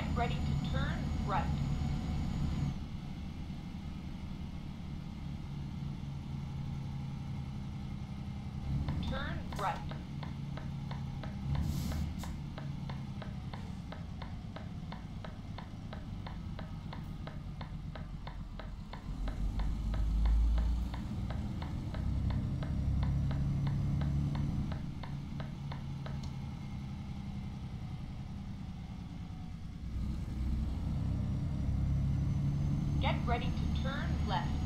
Get ready to turn right. Turn right. Get ready to turn left.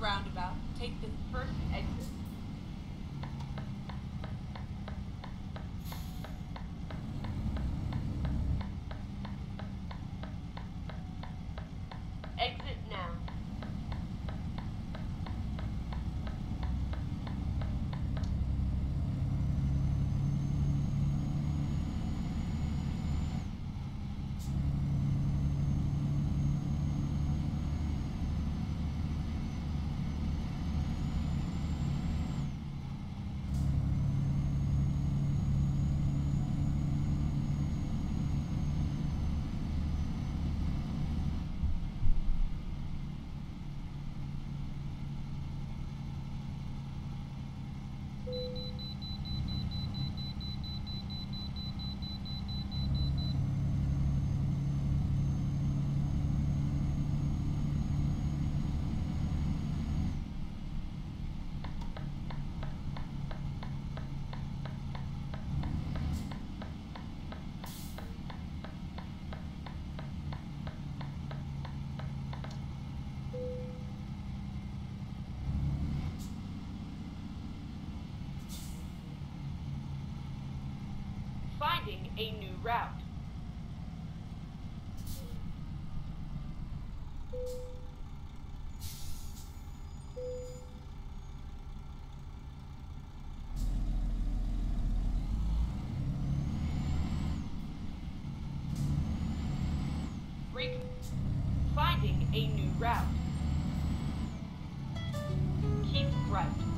Roundabout, take the first exit. Now. Finding a new route. Finding a new route. Keep right.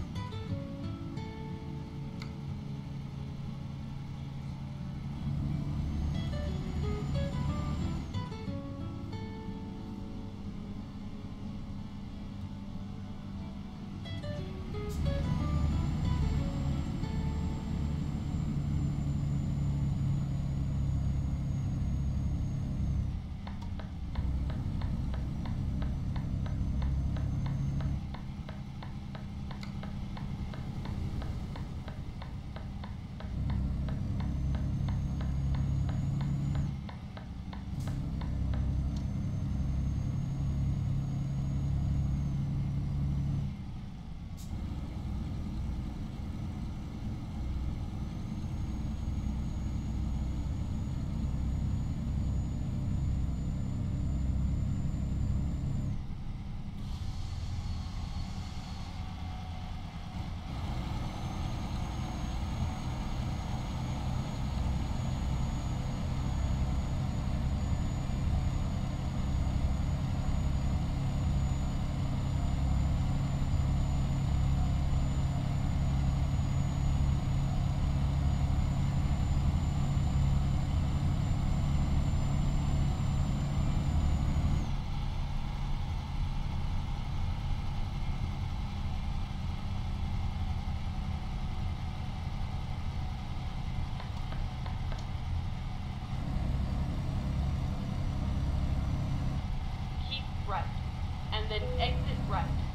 Right. And then exit right.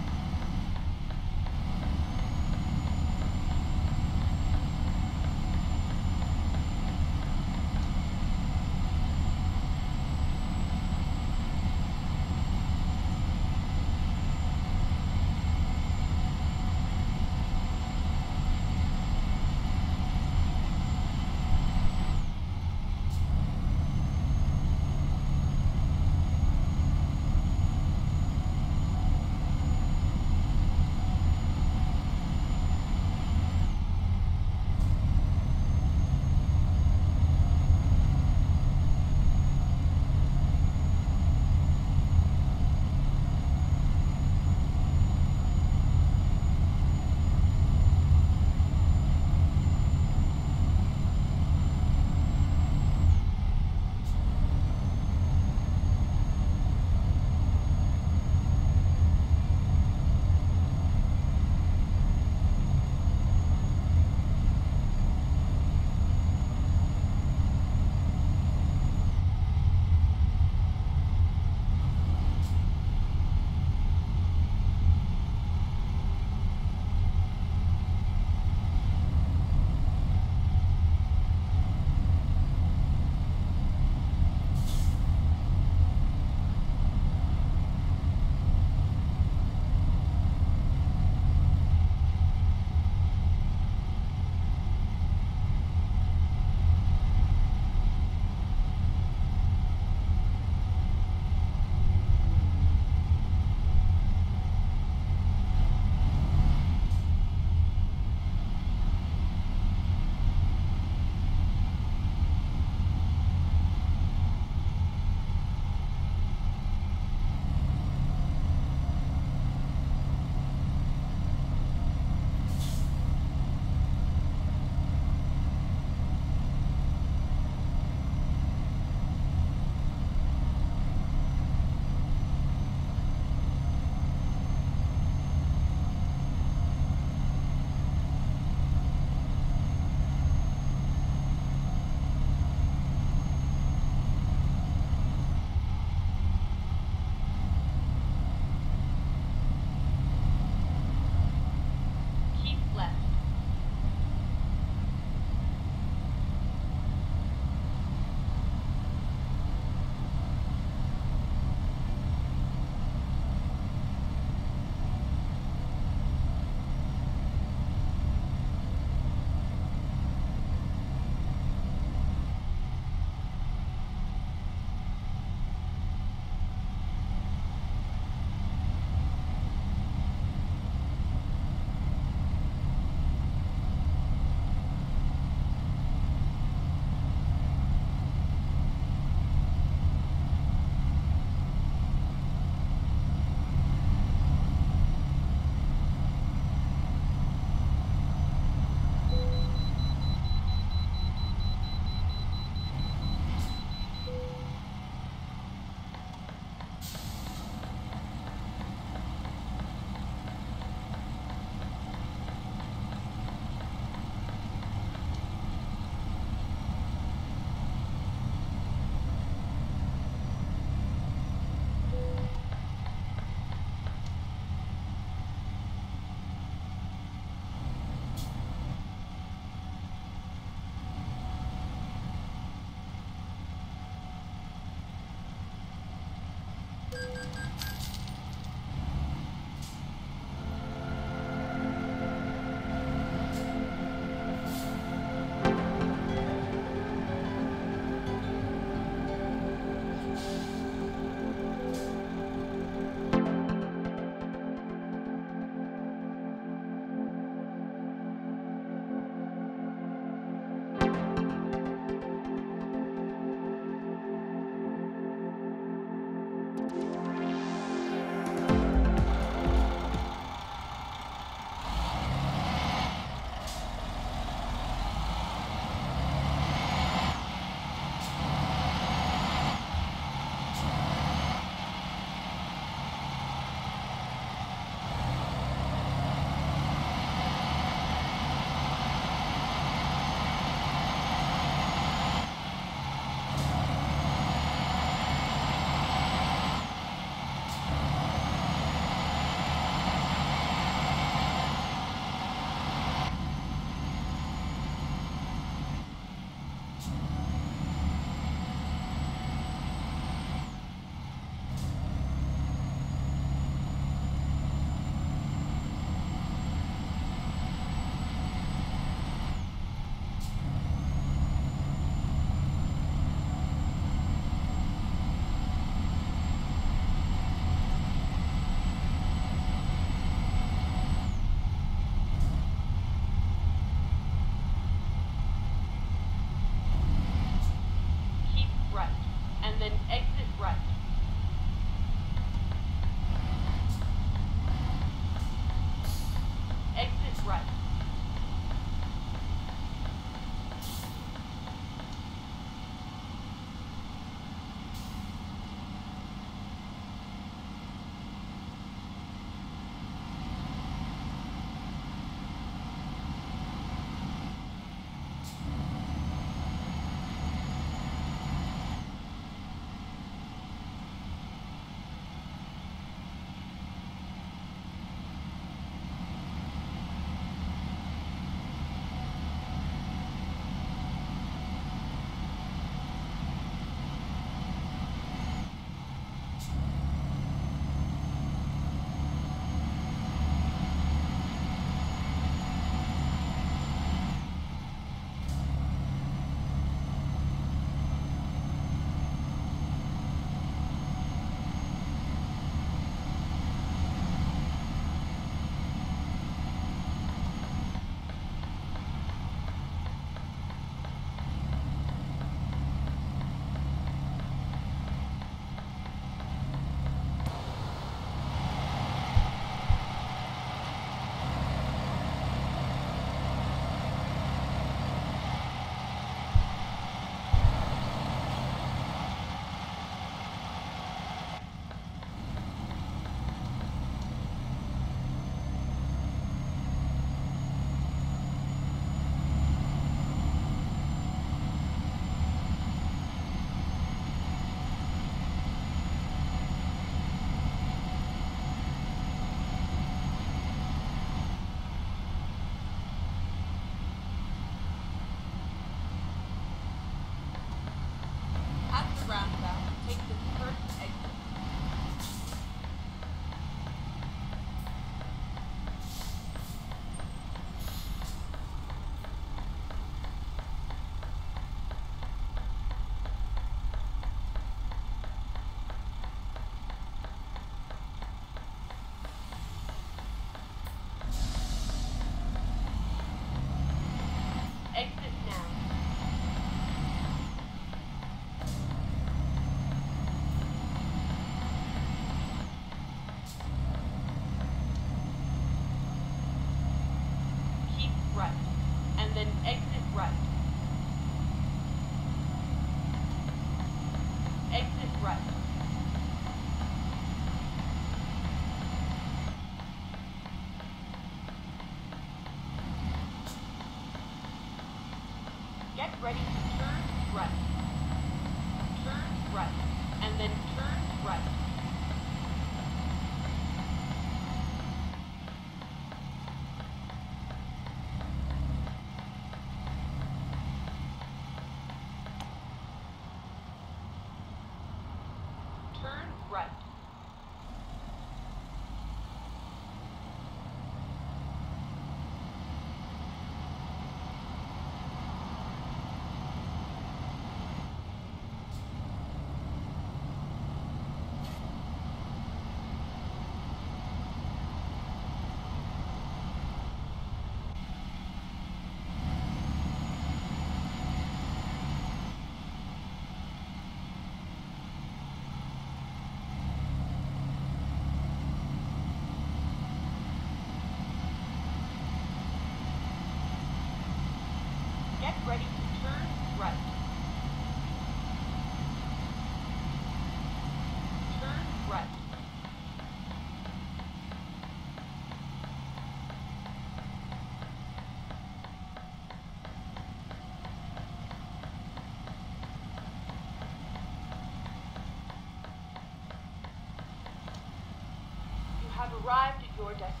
You